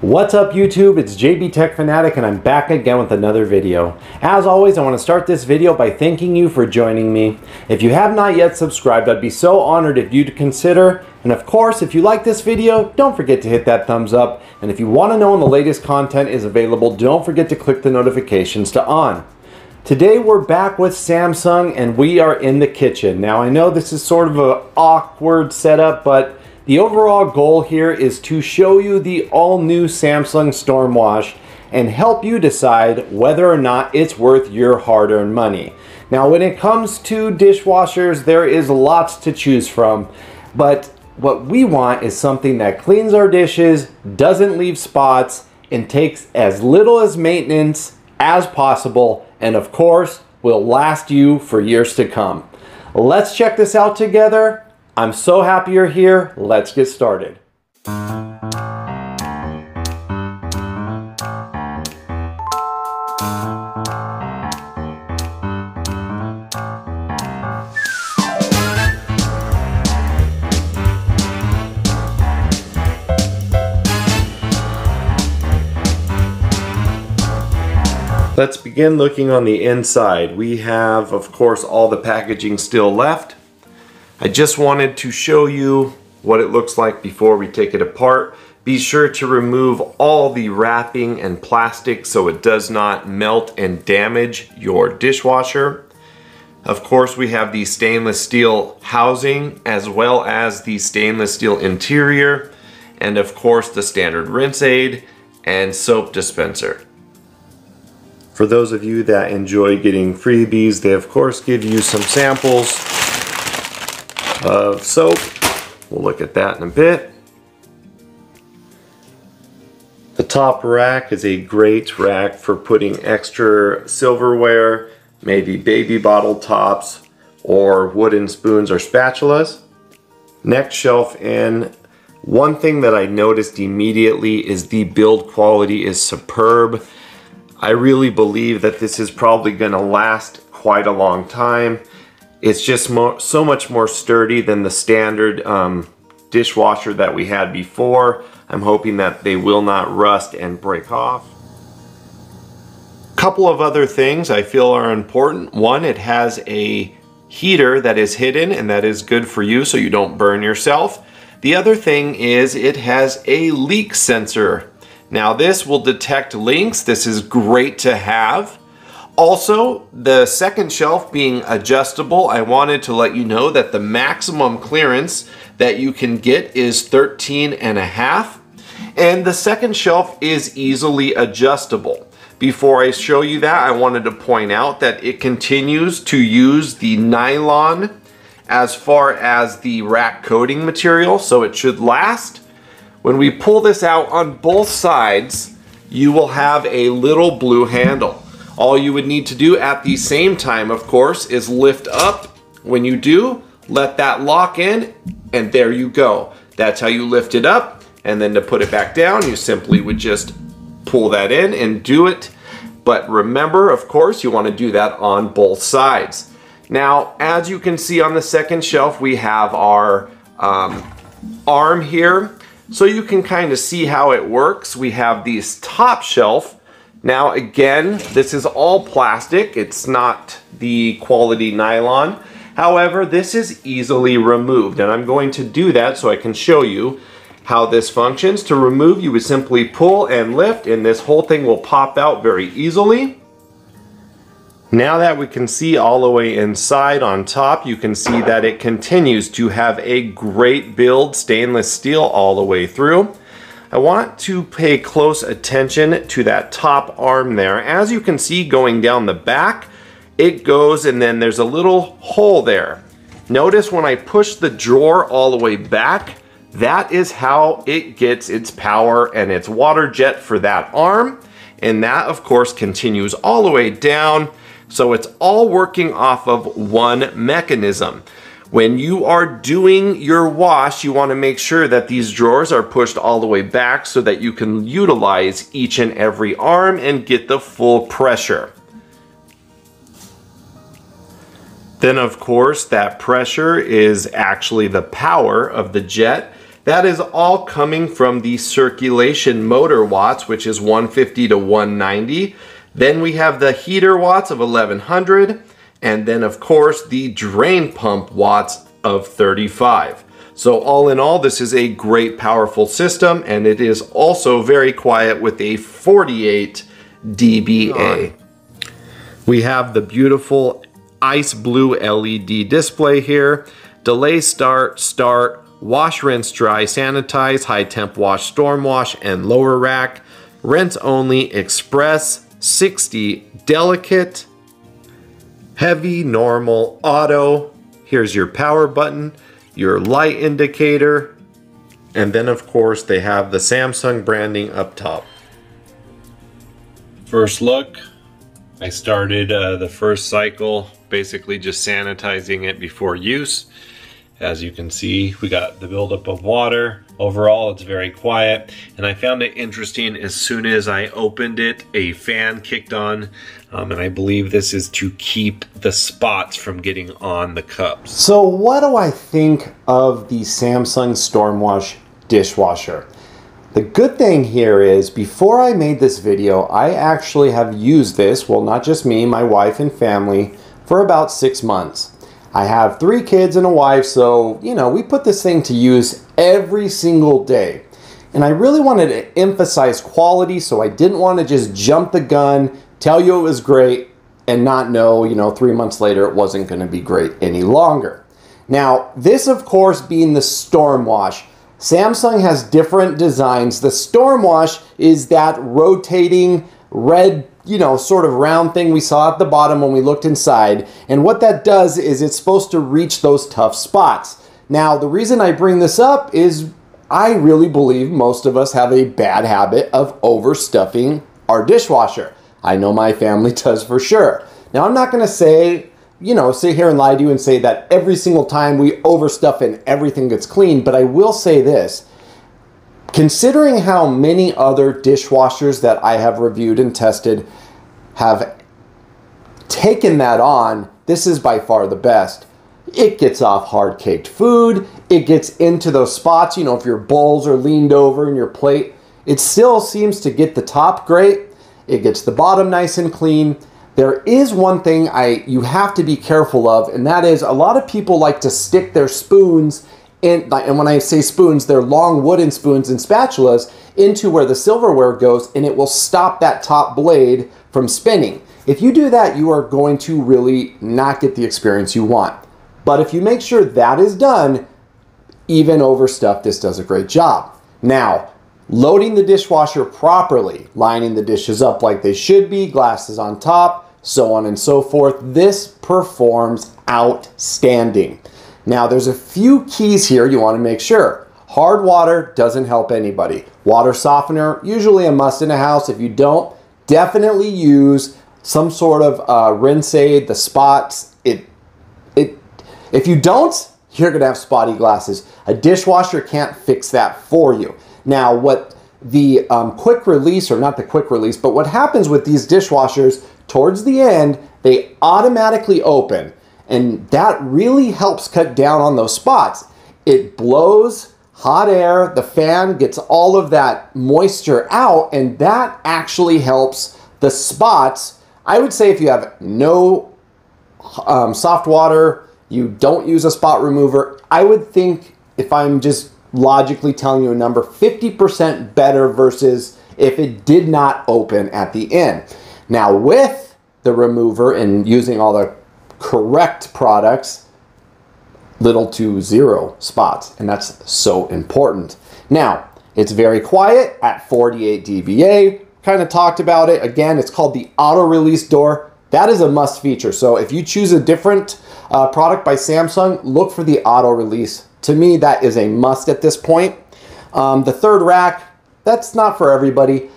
What's up YouTube? It's JB Tech Fanatic and I'm back again with another video. As always, I want to start this video by thanking you for joining me. If you have not yet subscribed, I'd be so honored if you'd consider. And of course, if you like this video, don't forget to hit that thumbs up. And if you want to know when the latest content is available, don't forget to click the notifications to on. Today we're back with Samsung and we are in the kitchen. Now I know this is sort of an awkward setup, but the overall goal here is to show you the all-new Samsung Stormwash and help you decide whether or not it's worth your hard-earned money. Now when it comes to dishwashers, there is lots to choose from, but what we want is something that cleans our dishes, doesn't leave spots, and takes as little as maintenance as possible, and of course, will last you for years to come. Let's check this out together I'm so happy you're here. Let's get started. Let's begin looking on the inside. We have, of course, all the packaging still left. I just wanted to show you what it looks like before we take it apart. Be sure to remove all the wrapping and plastic so it does not melt and damage your dishwasher. Of course, we have the stainless steel housing as well as the stainless steel interior and of course the standard rinse aid and soap dispenser. For those of you that enjoy getting freebies, they of course give you some samples of soap. We'll look at that in a bit. The top rack is a great rack for putting extra silverware, maybe baby bottle tops, or wooden spoons or spatulas. Next shelf in, one thing that I noticed immediately is the build quality is superb. I really believe that this is probably going to last quite a long time. It's just more, so much more sturdy than the standard um, dishwasher that we had before. I'm hoping that they will not rust and break off. A couple of other things I feel are important. One, it has a heater that is hidden and that is good for you so you don't burn yourself. The other thing is it has a leak sensor. Now this will detect leaks. This is great to have. Also, the second shelf being adjustable, I wanted to let you know that the maximum clearance that you can get is 13 and a half. And the second shelf is easily adjustable. Before I show you that, I wanted to point out that it continues to use the nylon as far as the rack coating material, so it should last. When we pull this out on both sides, you will have a little blue handle. All you would need to do at the same time, of course, is lift up. When you do, let that lock in, and there you go. That's how you lift it up. And then to put it back down, you simply would just pull that in and do it. But remember, of course, you want to do that on both sides. Now, as you can see on the second shelf, we have our um, arm here. So you can kind of see how it works. We have these top shelf now again, this is all plastic. It's not the quality nylon. However, this is easily removed and I'm going to do that so I can show you how this functions. To remove, you would simply pull and lift and this whole thing will pop out very easily. Now that we can see all the way inside on top, you can see that it continues to have a great build stainless steel all the way through. I want to pay close attention to that top arm there. As you can see going down the back, it goes and then there's a little hole there. Notice when I push the drawer all the way back, that is how it gets its power and its water jet for that arm. And that of course continues all the way down. So it's all working off of one mechanism. When you are doing your wash, you want to make sure that these drawers are pushed all the way back so that you can utilize each and every arm and get the full pressure. Then of course that pressure is actually the power of the jet That is all coming from the circulation motor watts, which is 150 to 190. Then we have the heater watts of 1100, and then of course the drain pump watts of 35. So all in all, this is a great powerful system, and it is also very quiet with a 48 dBA. We have the beautiful ice blue LED display here. Delay start, start, wash, rinse, dry, sanitize, high temp wash, storm wash, and lower rack. Rinse only, express, 60, delicate, heavy, normal, auto. Here's your power button, your light indicator, and then of course they have the Samsung branding up top. First look, I started uh, the first cycle basically just sanitizing it before use. As you can see, we got the buildup of water. Overall, it's very quiet. And I found it interesting as soon as I opened it, a fan kicked on. Um, and I believe this is to keep the spots from getting on the cups. So what do I think of the Samsung Stormwash dishwasher? The good thing here is before I made this video, I actually have used this, well not just me, my wife and family, for about six months. I have three kids and a wife, so, you know, we put this thing to use every single day. And I really wanted to emphasize quality, so I didn't want to just jump the gun, tell you it was great, and not know, you know, three months later it wasn't going to be great any longer. Now, this, of course, being the Stormwash. Samsung has different designs. The Stormwash is that rotating red you know, sort of round thing we saw at the bottom when we looked inside. And what that does is it's supposed to reach those tough spots. Now, the reason I bring this up is I really believe most of us have a bad habit of overstuffing our dishwasher. I know my family does for sure. Now, I'm not going to say, you know, sit here and lie to you and say that every single time we overstuff and everything gets clean, but I will say this Considering how many other dishwashers that I have reviewed and tested have taken that on, this is by far the best. It gets off hard caked food. It gets into those spots, you know, if your bowls are leaned over in your plate, it still seems to get the top great. It gets the bottom nice and clean. There is one thing I you have to be careful of, and that is a lot of people like to stick their spoons in, and when I say spoons, they're long wooden spoons and spatulas into where the silverware goes, and it will stop that top blade from spinning. If you do that, you are going to really not get the experience you want. But if you make sure that is done, even over stuff, this does a great job. Now, loading the dishwasher properly, lining the dishes up like they should be, glasses on top, so on and so forth, this performs outstanding. Now there's a few keys here you want to make sure. Hard water doesn't help anybody. Water softener, usually a must in a house. If you don't, definitely use some sort of uh, rinse aid, the spots. It, it, if you don't, you're gonna have spotty glasses. A dishwasher can't fix that for you. Now, what the um, quick release, or not the quick release, but what happens with these dishwashers towards the end, they automatically open. And that really helps cut down on those spots. It blows hot air, the fan gets all of that moisture out, and that actually helps the spots. I would say if you have no um, soft water, you don't use a spot remover, I would think if I'm just logically telling you a number, 50% better versus if it did not open at the end. Now with the remover and using all the correct products, little to zero spots. And that's so important. Now, it's very quiet at 48 dBA. Kind of talked about it. Again, it's called the auto release door. That is a must feature. So if you choose a different uh, product by Samsung, look for the auto release. To me, that is a must at this point. Um, the third rack, that's not for everybody.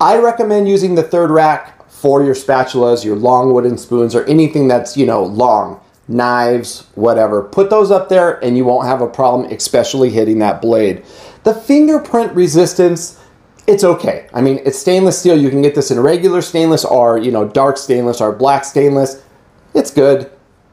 I recommend using the third rack for your spatulas, your long wooden spoons, or anything that's, you know, long, knives, whatever. Put those up there and you won't have a problem, especially hitting that blade. The fingerprint resistance, it's okay. I mean, it's stainless steel. You can get this in regular stainless or, you know, dark stainless or black stainless. It's good.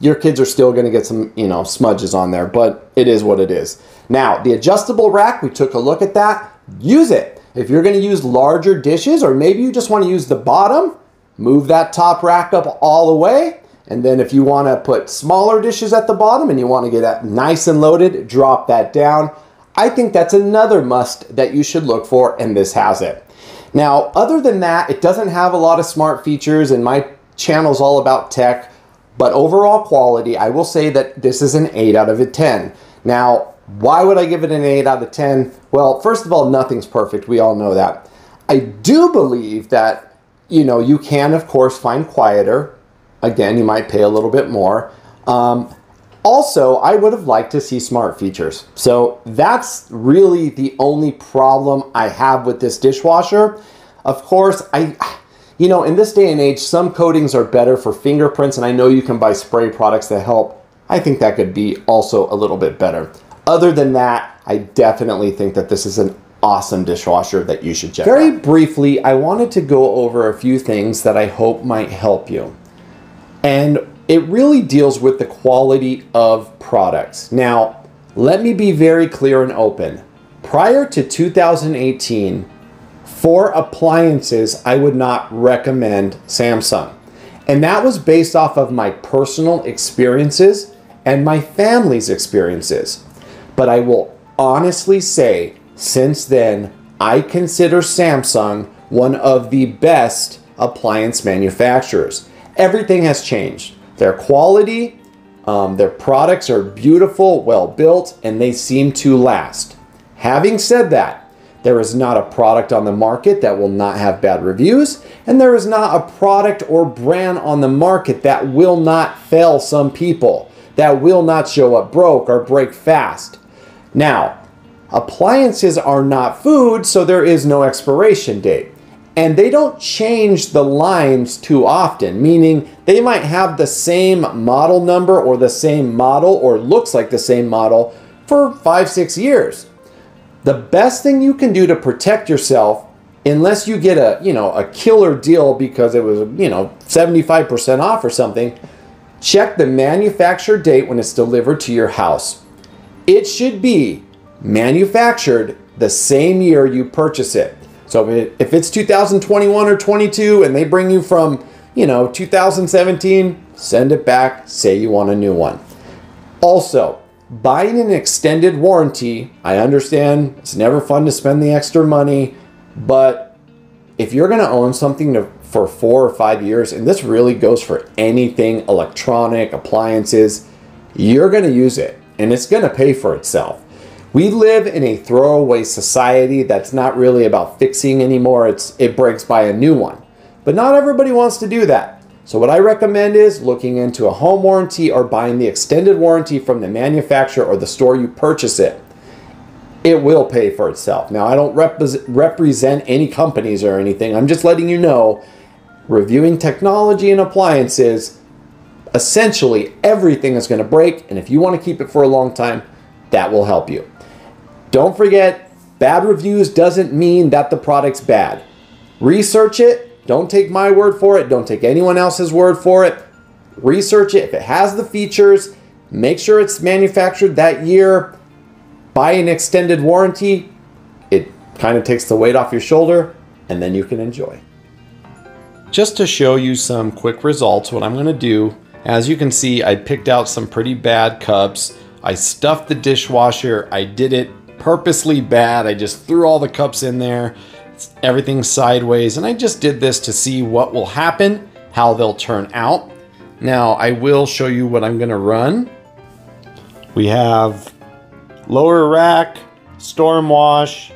Your kids are still going to get some, you know, smudges on there, but it is what it is. Now, the adjustable rack, we took a look at that. Use it. If you're gonna use larger dishes, or maybe you just wanna use the bottom, move that top rack up all the way. And then if you wanna put smaller dishes at the bottom and you wanna get that nice and loaded, drop that down. I think that's another must that you should look for, and this has it. Now, other than that, it doesn't have a lot of smart features, and my channel's all about tech, but overall quality, I will say that this is an 8 out of a 10. Now, why would I give it an 8 out of 10? Well, first of all, nothing's perfect. We all know that. I do believe that, you know, you can, of course, find quieter. Again, you might pay a little bit more. Um, also, I would have liked to see smart features. So that's really the only problem I have with this dishwasher. Of course, I, you know, in this day and age, some coatings are better for fingerprints, and I know you can buy spray products that help. I think that could be also a little bit better. Other than that, I definitely think that this is an awesome dishwasher that you should check Very out. briefly, I wanted to go over a few things that I hope might help you. And it really deals with the quality of products. Now, let me be very clear and open. Prior to 2018, for appliances, I would not recommend Samsung. And that was based off of my personal experiences and my family's experiences. But I will honestly say, since then, I consider Samsung one of the best appliance manufacturers. Everything has changed. Their quality, um, their products are beautiful, well built, and they seem to last. Having said that, there is not a product on the market that will not have bad reviews, and there is not a product or brand on the market that will not fail some people, that will not show up broke or break fast. Now, appliances are not food, so there is no expiration date and they don't change the lines too often, meaning they might have the same model number or the same model or looks like the same model for five, six years. The best thing you can do to protect yourself, unless you get a, you know, a killer deal because it was, you know, 75% off or something, check the manufacturer date when it's delivered to your house. It should be manufactured the same year you purchase it. So if it's 2021 or 22 and they bring you from, you know, 2017, send it back, say you want a new one. Also, buying an extended warranty, I understand it's never fun to spend the extra money, but if you're going to own something to, for four or five years, and this really goes for anything electronic, appliances, you're going to use it and it's going to pay for itself. We live in a throwaway society that's not really about fixing anymore. It's it breaks by a new one. But not everybody wants to do that. So what I recommend is looking into a home warranty or buying the extended warranty from the manufacturer or the store you purchase it. It will pay for itself. Now I don't rep represent any companies or anything. I'm just letting you know reviewing technology and appliances essentially everything is going to break and if you want to keep it for a long time that will help you. Don't forget, bad reviews doesn't mean that the product's bad. Research it. Don't take my word for it. Don't take anyone else's word for it. Research it. If it has the features, make sure it's manufactured that year. Buy an extended warranty. It kind of takes the weight off your shoulder, and then you can enjoy. Just to show you some quick results, what I'm going to do, as you can see, I picked out some pretty bad cups. I stuffed the dishwasher. I did it purposely bad. I just threw all the cups in there, everything sideways, and I just did this to see what will happen, how they'll turn out. Now I will show you what I'm gonna run. We have lower rack, storm wash,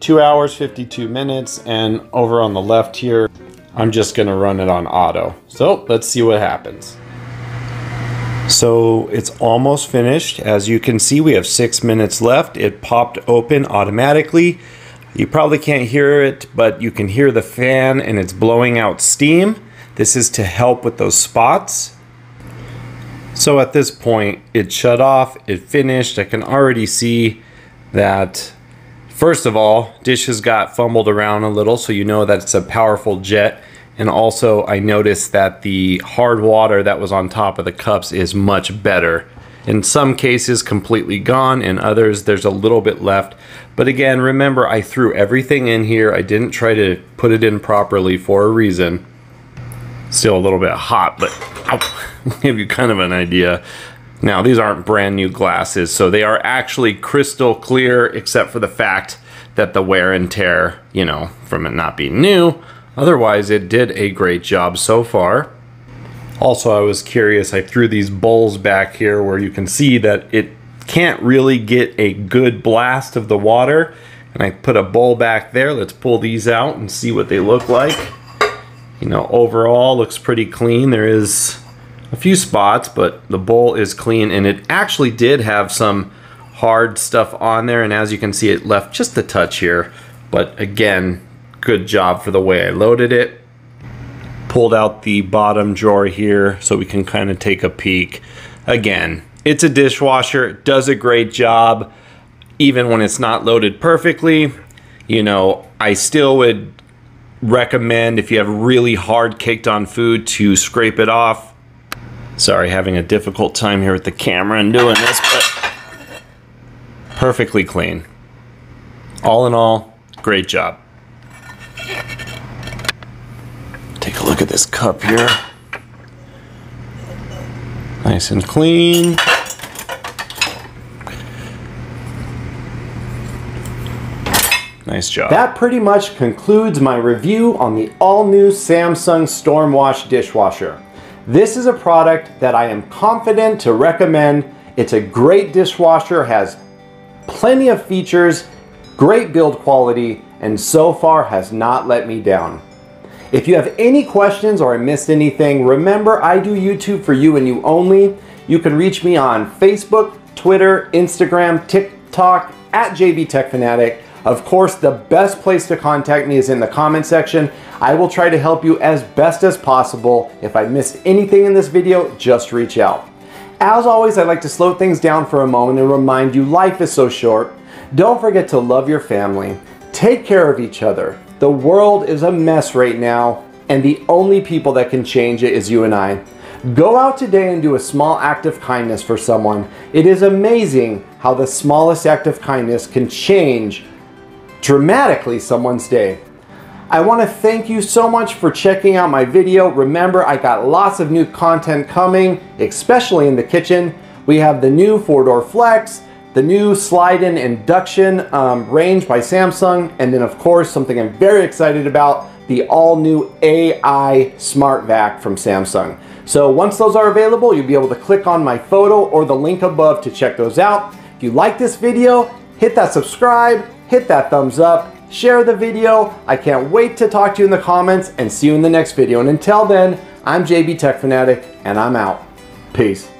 two hours, 52 minutes, and over on the left here, I'm just gonna run it on auto. So let's see what happens. So it's almost finished. As you can see, we have six minutes left. It popped open automatically. You probably can't hear it, but you can hear the fan and it's blowing out steam. This is to help with those spots. So at this point, it shut off, it finished. I can already see that, first of all, dishes got fumbled around a little, so you know that it's a powerful jet. And also I noticed that the hard water that was on top of the cups is much better. In some cases, completely gone. In others, there's a little bit left. But again, remember, I threw everything in here. I didn't try to put it in properly for a reason. Still a little bit hot, but I'll give you kind of an idea. Now, these aren't brand new glasses, so they are actually crystal clear, except for the fact that the wear and tear, you know, from it not being new. Otherwise, it did a great job so far. Also, I was curious, I threw these bowls back here where you can see that it can't really get a good blast of the water. And I put a bowl back there. Let's pull these out and see what they look like. You know, overall looks pretty clean. There is a few spots, but the bowl is clean and it actually did have some hard stuff on there. And as you can see, it left just a touch here. But again, good job for the way I loaded it. Pulled out the bottom drawer here so we can kind of take a peek. Again, it's a dishwasher, it does a great job, even when it's not loaded perfectly. You know, I still would recommend if you have really hard caked on food to scrape it off. Sorry, having a difficult time here with the camera and doing this, but perfectly clean. All in all, great job. Take a look at this cup here. Nice and clean. Nice job. That pretty much concludes my review on the all-new Samsung Stormwash dishwasher. This is a product that I am confident to recommend. It's a great dishwasher, has plenty of features, great build quality, and so far has not let me down. If you have any questions or I missed anything, remember I do YouTube for you and you only. You can reach me on Facebook, Twitter, Instagram, TikTok, at JB Tech Fanatic. Of course, the best place to contact me is in the comment section. I will try to help you as best as possible. If I missed anything in this video, just reach out. As always, I'd like to slow things down for a moment and remind you life is so short. Don't forget to love your family. Take care of each other. The world is a mess right now, and the only people that can change it is you and I. Go out today and do a small act of kindness for someone. It is amazing how the smallest act of kindness can change dramatically someone's day. I want to thank you so much for checking out my video. Remember, I got lots of new content coming, especially in the kitchen. We have the new four-door flex, the new slide-in induction um, range by Samsung, and then of course, something I'm very excited about, the all-new AI Smart Vac from Samsung. So once those are available, you'll be able to click on my photo or the link above to check those out. If you like this video, hit that subscribe, hit that thumbs up, share the video. I can't wait to talk to you in the comments and see you in the next video. And until then, I'm JB Tech Fanatic and I'm out. Peace.